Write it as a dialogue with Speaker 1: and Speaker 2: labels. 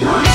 Speaker 1: Bye.